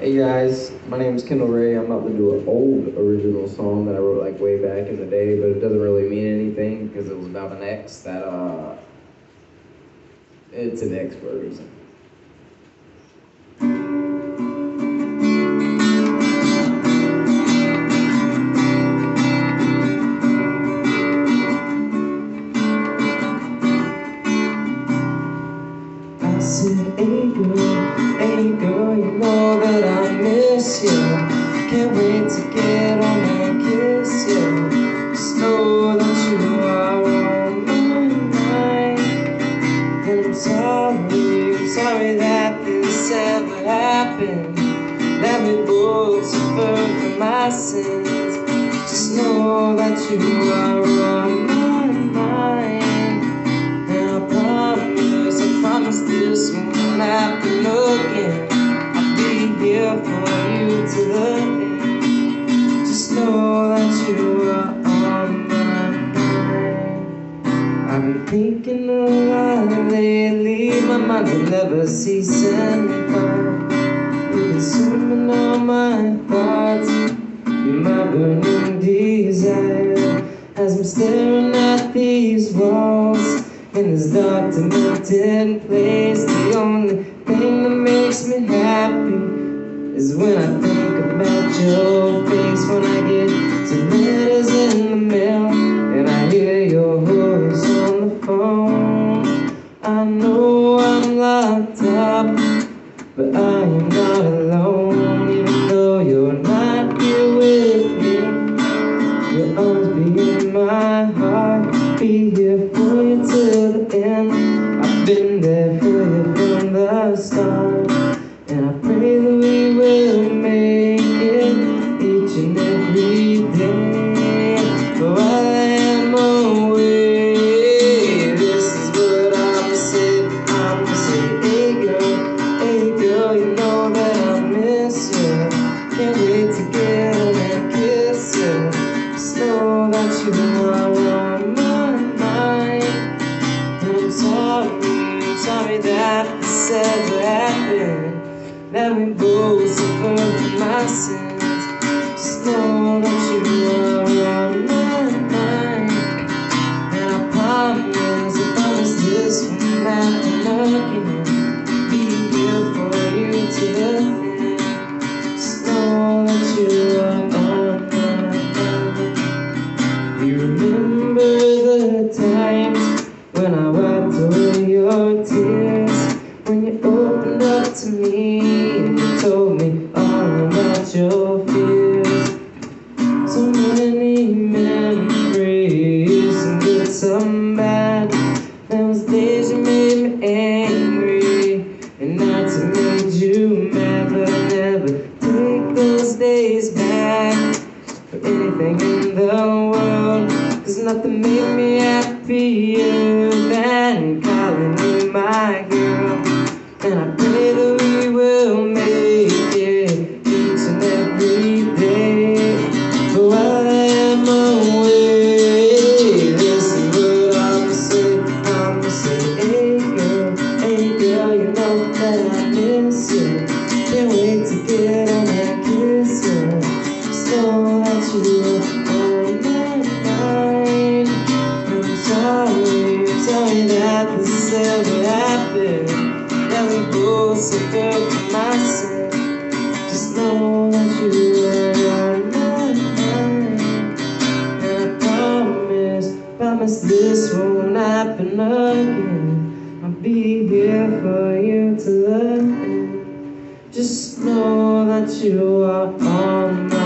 Hey guys, my name is Kendall Ray. I'm about to do an old original song that I wrote like way back in the day, but it doesn't really mean anything because it was about an ex that uh it's an ex for a reason. Wait to get on and kiss you. Just know that you are on my mind. And I'm sorry, I'm sorry that this ever happened. That we both suffered from my sins. Just know that you are on my mind. And I promise, I promise this won't happen again. I'll be here for been thinking a lot lately, my mind will never cease and. You're consuming all my thoughts, you're my burning desire. As I'm staring at these walls in this dark, demented place, the only thing that makes me happy is when I think about your face. When I get to letters phone, I know I'm locked up, but I am not alone. Even though you're not here with me, you'll always be in my heart. Be here for you till the end. I've been there for you are on my mind. And I'm sorry that this ever happened. That we both suffer from my sins. When I wiped away your tears, when you opened up to me and you told me all about your fears. So many memories, some good, some bad. There was days you made me angry, and nights that made you mad, but I never take those days back for anything in the world. Cause nothing made me happier than calling you my girl. And I pray that we will make it each and every day. But while I am away, this is what I'm saying. I'm saying, hey girl, hey girl, you know that I miss you. Can't wait to get on and kiss you. Just know that you Just know that you are. And I promise, promise this won't happen again. I'll be here for you till the end. Just know that you are on my